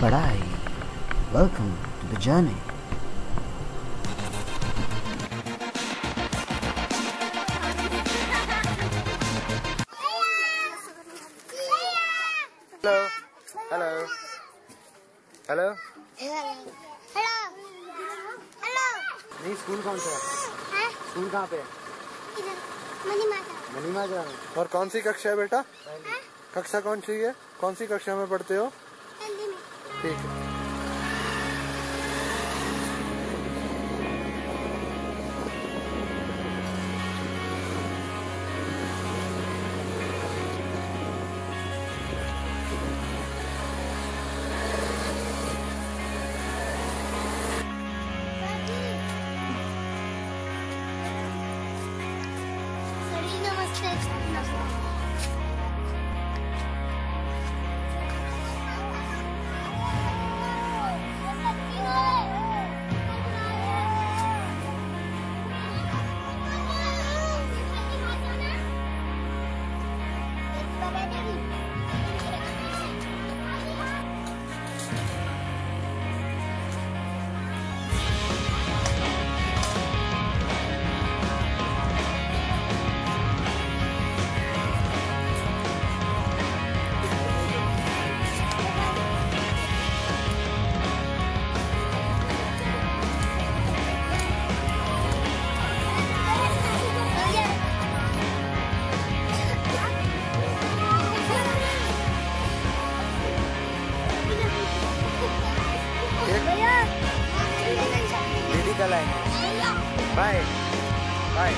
पढ़ाई। Welcome to the journey hello hello hello hello hello नहीं school कौन सा है? स्कूल कहाँ पे है? मनी माता और कौन सी कक्षा है बेटा? कक्षा कौन सी है? कौन सी कक्षा में पढ़ते हो? っていく。鳥の町です Cái!